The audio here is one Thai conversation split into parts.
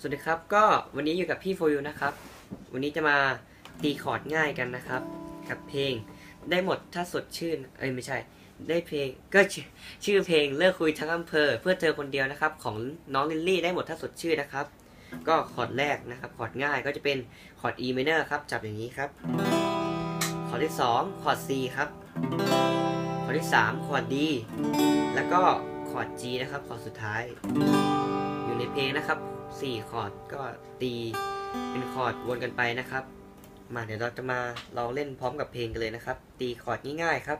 สวัสดีครับก็วันนี้อยู่กับพี่โฟร์วิลนะครับ วันนี้จะมาตีคอร์ดง่ายกันนะครับ กับเพลงได้หมดถ้าสดชื่น เอ้ยไม่ใช่ ได้เพลงก็ชื่อชื่อเพลงเลิกคุยทั้งอำเภอ เพื่อเธอคนเดียวนะครับ ของน้องลิลลี่ได้หมดถ้าสดชื่นนะครับ ก็คอร์ดแรกนะครับคอร์ดง่ายก็จะเป็นคอร์ด E minor ครับ จับอย่างนี้ครับคอร์ดที่สองคอร์ด C ครับคอร์ดที่สามคอร์ด D แล้วก็คอร์ด G นะครับคอร์ดสุดท้าย อยู่ในเพลงนะครับ 4 คอร์ดก็ตีเป็นคอร์ดวนกันไปนะครับ มาเดี๋ยวเราจะมาลองเล่นพร้อมกับเพลงกันเลยนะครับ ตีคอร์ดง่ายๆครับ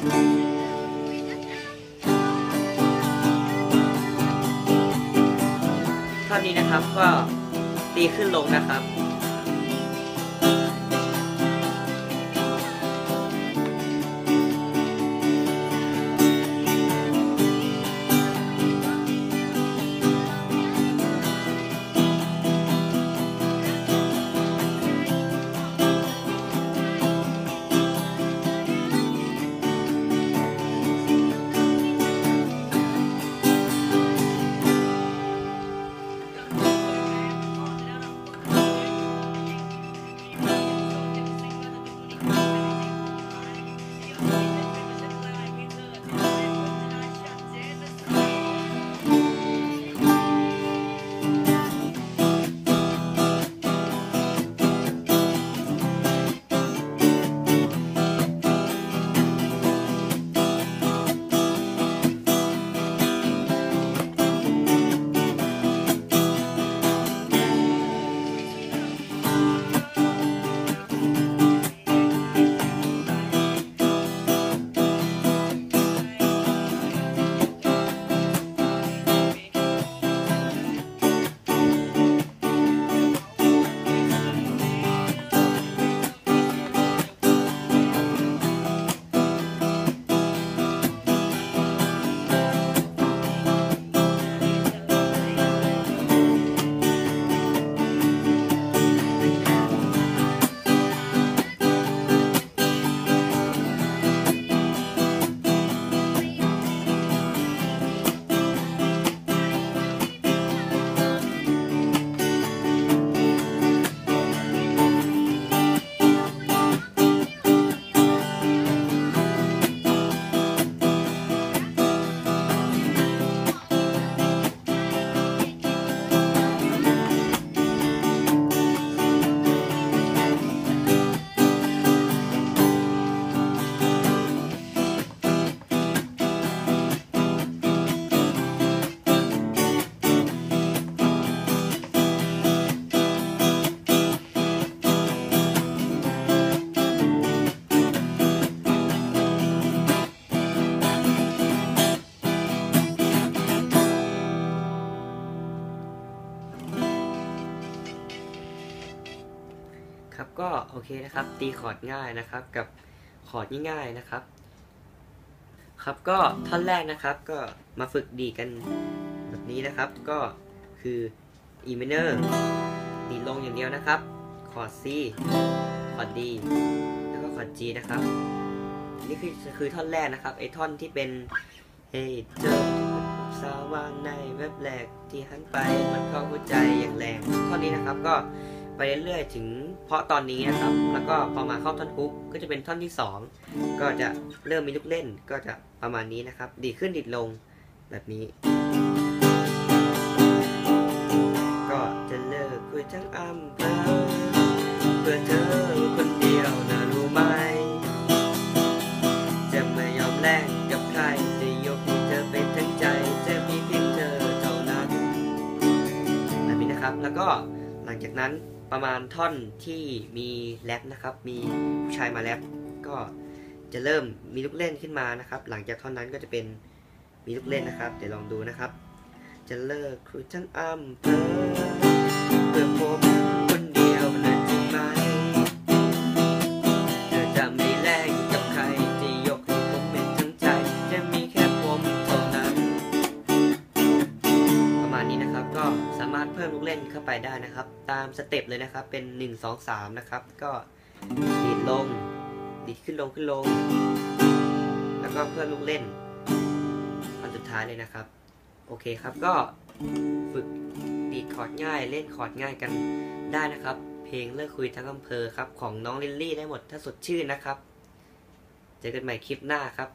ท่านี้นะครับก็ตีขึ้นลงนะครับ ครับ ก็โอเคนะครับ ตีคอร์ดง่ายนะครับ กับคอร์ดง่ายๆนะครับ ครับก็ท่อนแรกนะครับ ก็มาฝึกดีดกันแบบนี้นะครับ ก็คือ E minor ดีดลงอย่างเดียวนะครับ คอร์ด C คอร์ด D แล้วก็คอร์ด G นะครับ นี่คือคือท่อนแรกนะครับไอท่อนที่เป็นเฮ้เจอสาวางในเว็บแรกที่หันไปมันเข้าหัวใจอย่างแรง ท่อนนี้นะครับก็ ไปเรื่อยๆ ถึงเพราะตอนนี้นะครับ แล้วก็พอมาเข้าท่อนฮุกก็จะเป็นท่อนที่สองก็จะเริ่มมีลูกเล่นก็จะประมาณนี้นะครับ ดีขึ้นดีดลงแบบนี้ ก็จะเลิกคุยทั้งอำเภอเพื่อเธอคนเดียวนะรู้ไหม จะไม่ยอมแลกกับใครจะยกให้เธอเป็นทั้งใจจะมีเพียงเธอเท่านั้นแบบนี้นะครับแล้วก็หลังจากนั้น ประมาณท่อนที่มีแรปนะครับ มีผู้ชายมาแรปก็จะเริ่มมีลูกเล่นขึ้นมานะครับ หลังจากท่อนนั้นก็จะเป็นมีลูกเล่นนะครับ เดี๋ยวลองดูนะครับ จะเลิกคุยทั้งอำเภอเพื่อผมคนเดียวนะจริงไหมเธอจะไม่แลกกับใครจะยกให้ผมเป็นทั้งใจ จะมีแค่ผมเท่านั้น ประมาณนี้นะครับก็สามารถเพิ่มลูกเล่นเข้าไปได้นะครับ สเต็ปเลยนะครับ เป็น 1 2 3 นะครับ ก็ดีดลง ดีดขึ้นลงขึ้นลง แล้วก็เพิ่มลูกเล่นอันสุดท้ายเลยนะครับ โอเคครับก็ฝึกดีดคอร์ดง่าย เล่นคอร์ดง่ายกันได้นะครับ เพลงเลิกคุยทั้งอำเภอครับ ของน้องลิลลี่ได้หมดถ้าสดชื่นนะครับ เจอกันใหม่คลิปหน้าครับ